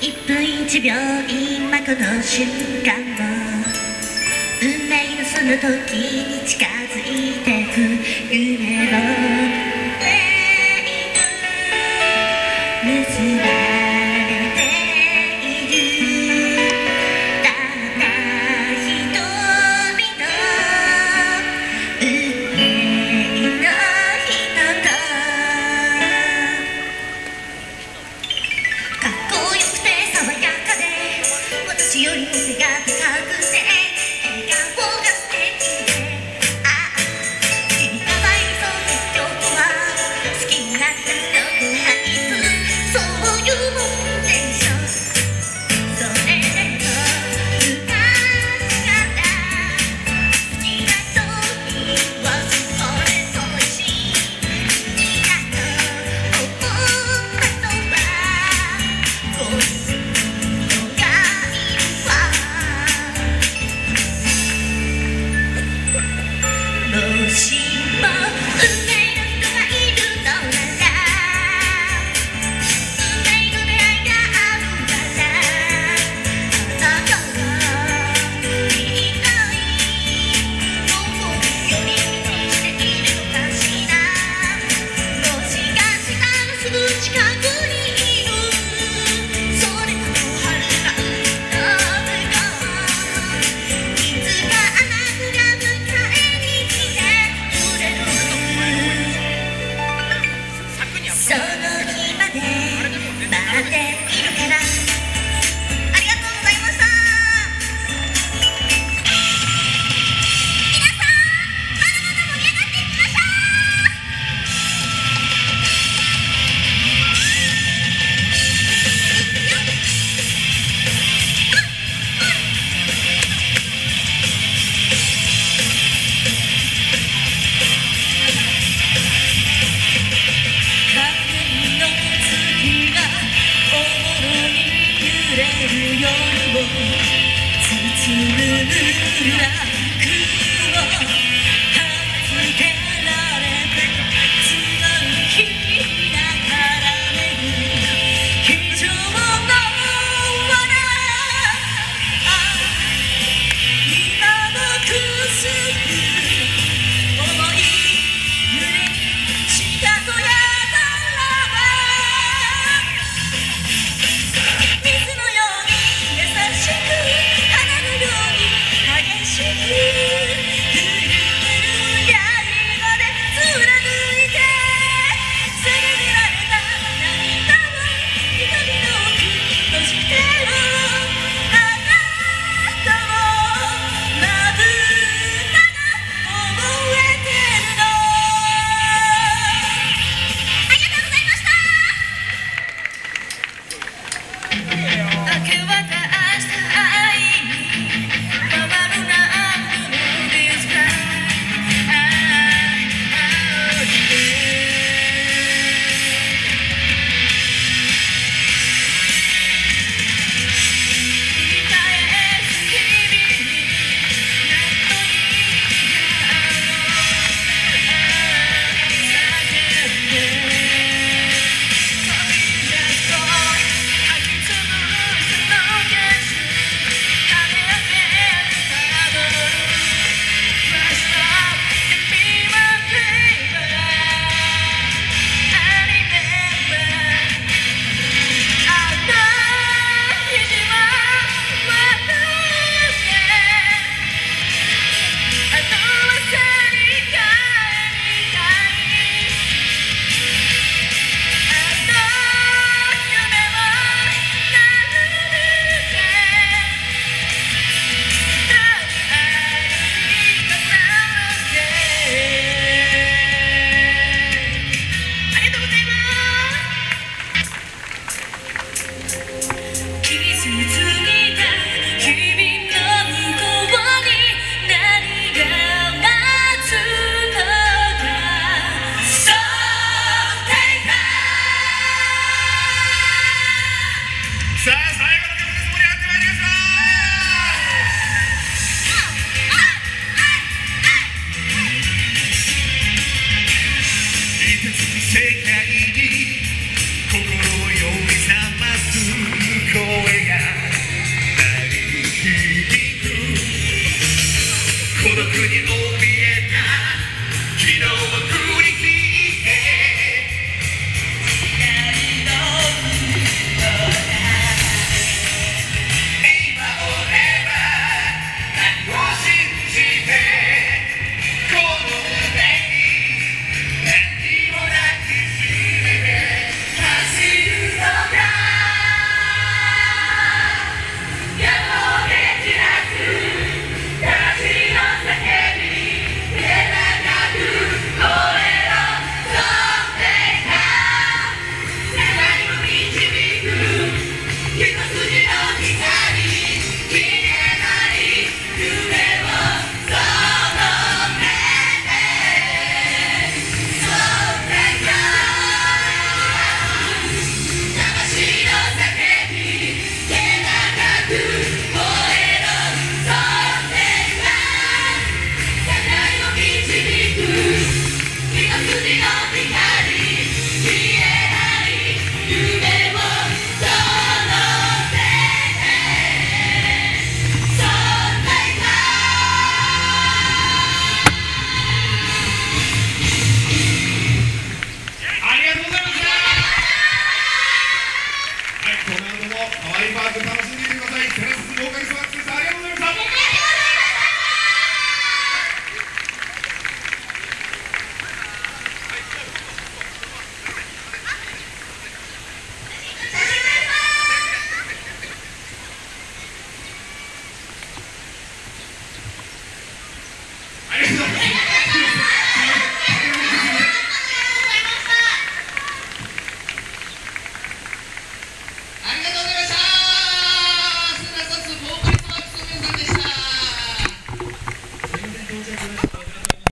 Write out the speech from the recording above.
1分一秒今この瞬間を。運命のその時に近づいてく夢を。結ぶる夜を包むな